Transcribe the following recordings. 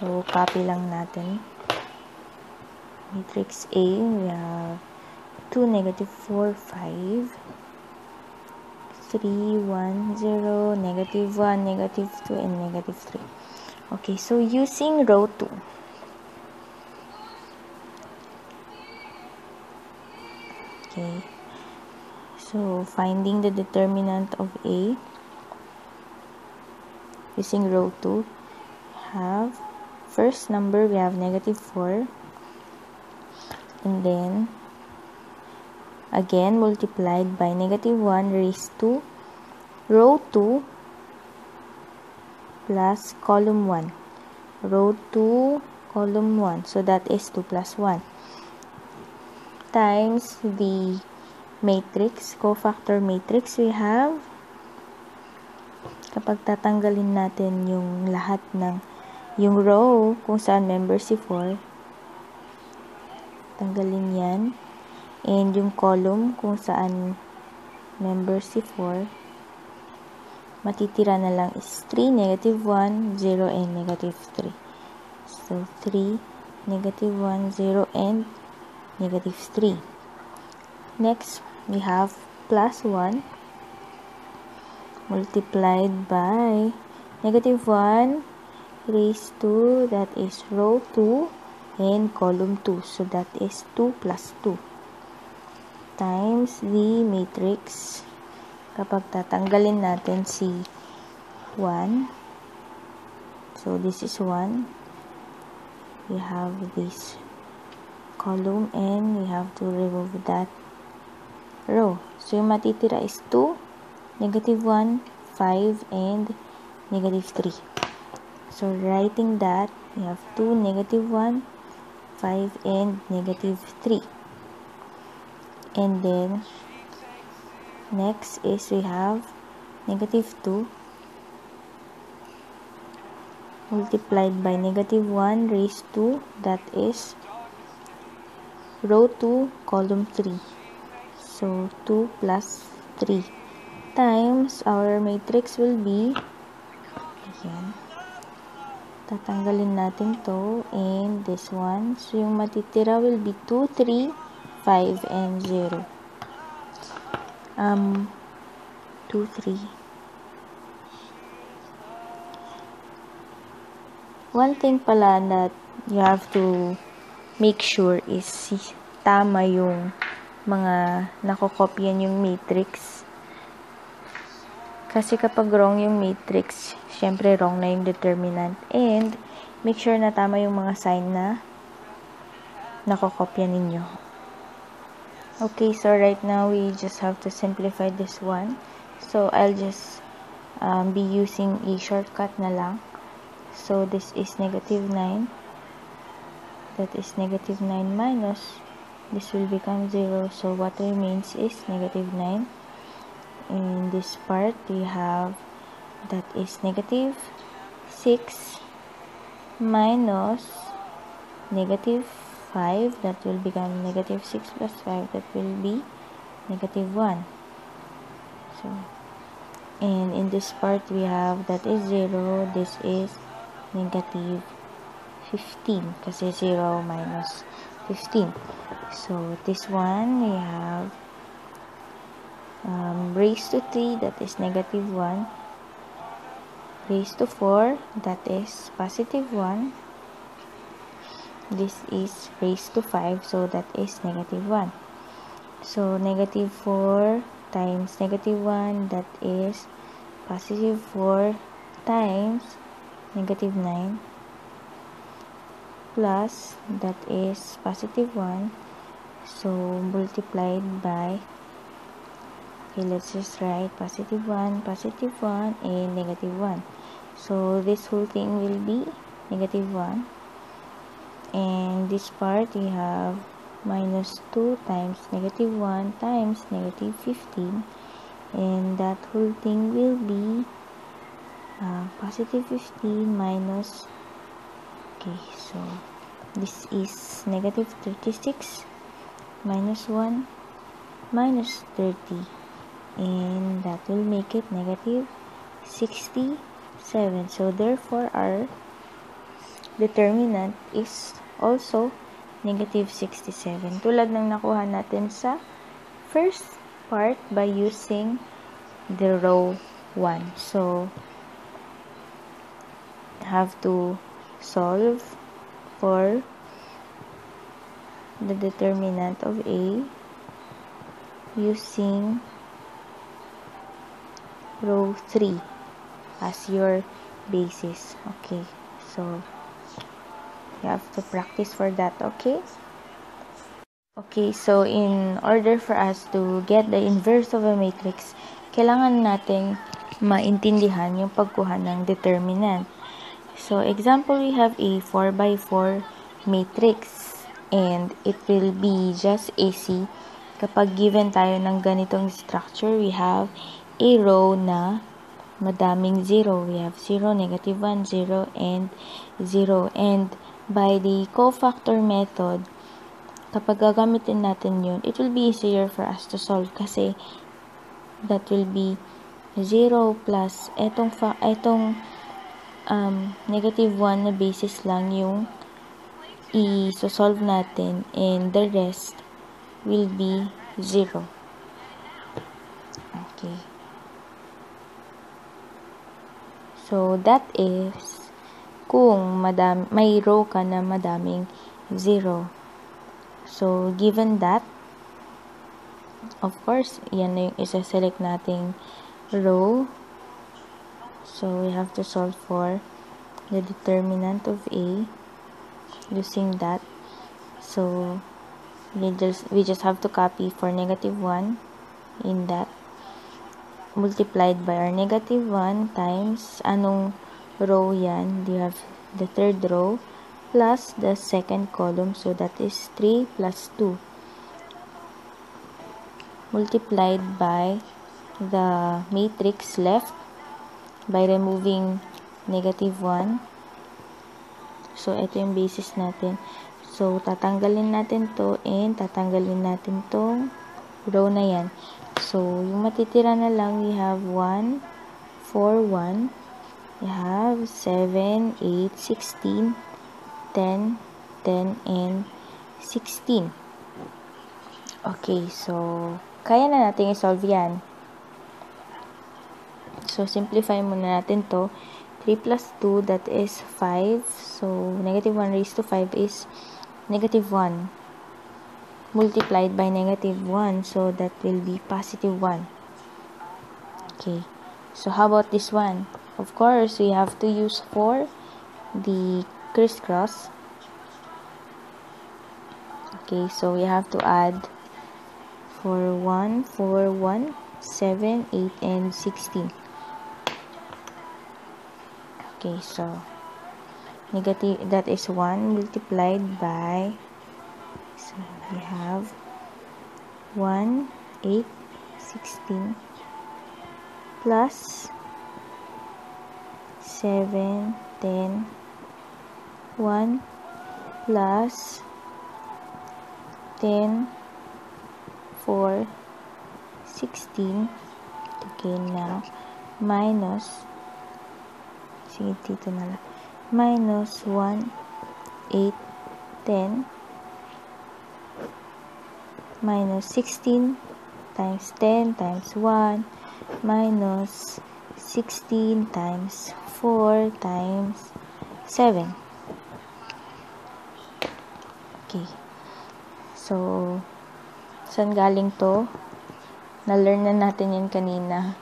So, copy lang natin. Matrix A, we have 2, negative 4, 5, 3, 1, 0, negative 1, negative 2, and negative 3. Okay, so using row 2, okay, so finding the determinant of A, using row 2, have first number we have negative 4 and then again multiplied by negative 1 raised to row 2 plus column 1 row 2 column 1 so that is 2 plus 1 times the matrix cofactor matrix we have kapag tatanggalin natin yung lahat ng yung row kung saan member si 4 tanggalin yan. And yung column kung saan member si 4 matitira na lang is 3, negative 1, 0, and negative 3 so 3, negative 1, 0, and negative 3 next we have plus 1 multiplied by negative 1 raised to that is row 2 and column 2 so that is 2 plus 2 times the matrix. Kapag tatanggalin natin si 1 so this is 1 we have this column and we have to remove that row. So yung matitira is 2 negative 1 5 and negative 3 so writing that we have 2 negative 1 5 and negative 3 and then next is we have negative 2 multiplied by negative 1 raised to that is row 2 column 3 so 2 plus 3 times our matrix will be ayan tatanggalin natin to and this one. So yung matitira will be 2, 3 5 and 0 um 2 3 one thing pala that you have to make sure is tama yung mga nakokopyan yung matrix kasi kapag wrong yung matrix syempre wrong na yung determinant. And make sure na tama yung mga sign na nakokopya ninyo. Okay so right now we just have to simplify this one. So I'll just um, be using a shortcut na lang. So this is negative 9 that is negative 9 minus this will become 0 so what remains is negative 9 in this part we have that is negative 6 minus negative 5 that will become negative 6 plus 5 that will be negative 1 so and in this part we have that is 0 this is negative 15 kasi 0 minus 15 so this one we have um, raised to 3 that is negative 1 raised to 4 that is positive 1 this is raised to 5 so that is negative 1 so negative 4 times negative 1 that is positive 4 times negative 9 plus that is positive 1 so multiplied by okay let's just write positive 1 positive 1 and negative 1 so this whole thing will be negative 1 and this part we have minus 2 times negative 1 times negative 15 and that whole thing will be uh, positive 15 minus okay so this is negative 36 minus 1 minus 30 and that will make it negative 67 so therefore our determinant is also negative 67. Tulad ng nakuha natin sa first part by using the row 1. So, have to solve for the determinant of A using row 3 as your basis. Okay, so you have to practice for that, okay? Okay, so in order for us to get the inverse of a matrix, kailangan nating maintindihan yung pagkuha ng determinant. So, example, we have a 4 by 4 matrix and it will be just AC. Kapag given tayo ng ganitong structure, we have a row na madaming 0. We have 0, negative 1, 0, and 0. And by the cofactor method, kapag gagamitin natin yun, it will be easier for us to solve kasi that will be 0 plus etong, fa etong um, negative 1 na basis lang yung i-solve natin and the rest will be 0. Okay. So, that is kung madami, may row ka na madaming 0. So, given that, of course, yan na yung isa-select nating row. So, we have to solve for the determinant of A using that. So, we just, we just have to copy for negative 1 in that multiplied by our negative 1 times anong row yan, you have the third row plus the second column. So, that is 3 plus 2 multiplied by the matrix left by removing negative 1. So, ito yung basis natin. So, tatanggalin natin to and tatanggalin natin tong row na yan. So, yung matitira na lang, we have 1, 4, 1, you have 7, 8, 16, 10, 10, and 16. Okay, so, kaya na natin i-solve yan. So, simplify muna natin to. 3 plus 2, that is 5. So, negative 1 raised to 5 is negative 1 multiplied by negative 1. So, that will be positive 1. Okay. So, how about this one? Of course, we have to use for the crisscross. Okay, so we have to add for 1, 4, 1, 7, 8, and 16. Okay, so negative, that is 1 multiplied by, so we have 1, 8, 16, plus 7, 10, 1 plus 10, 4, 16, okay now, minus, sige dito na lang, minus 1, 8, 10, minus 16 times 10 times 1 minus 16 times 4 times 7. Okay. So, saan galing to? Na-learn na natin yan kanina.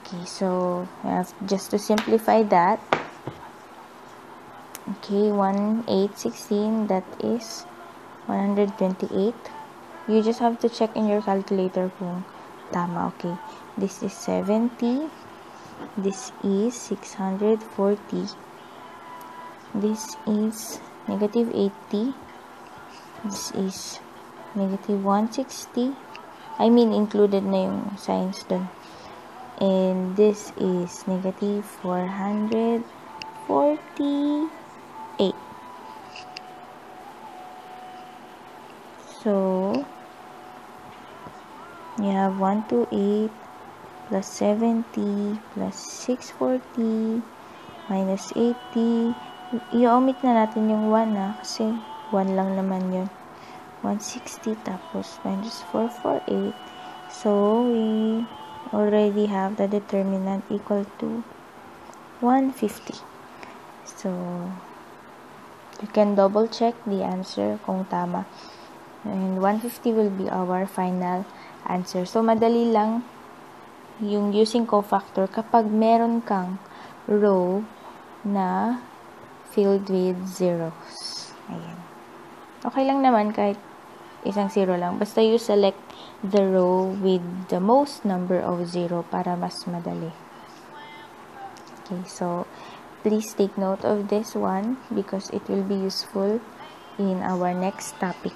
Okay, so, we have just to simplify that. Okay, 1, 8, 16, that is 128. You just have to check in your calculator kung tama, okay. This is 70 this is 640 this is negative 80 this is negative 160 I mean included na yung signs dun. And this is negative 448 you have 128 plus 70 plus 640 minus 80 i-omit na natin yung 1 na kasi 1 lang naman yun. 160 tapos minus 448. So, we already have the determinant equal to 150. So, you can double check the answer kung tama. And 150 will be our final answer. So, madali lang yung using cofactor kapag meron kang row na filled with zeros. Ayan. Okay lang naman kahit isang zero lang. Basta you select the row with the most number of zero para mas madali. Okay, so please take note of this one because it will be useful in our next topic.